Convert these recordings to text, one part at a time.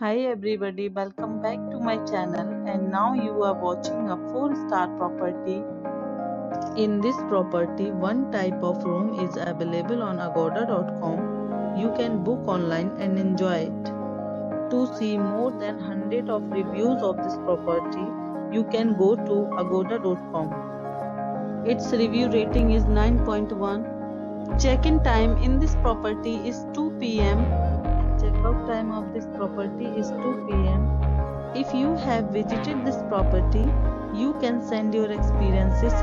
Hi everybody, welcome back to my channel and now you are watching a 4 star property. In this property, one type of room is available on agoda.com. You can book online and enjoy it. To see more than 100 of reviews of this property, you can go to agoda.com. Its review rating is 9.1. Check-in time in this property is 2 p.m. Time of this property is 2 p.m. If you have visited this property, you can send your experiences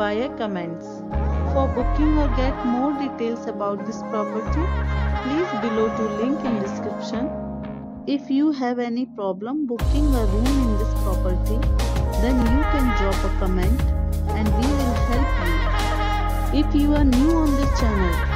via comments. For booking or get more details about this property, please below to link in description. If you have any problem booking a room in this property, then you can drop a comment and we will help you. If you are new on this channel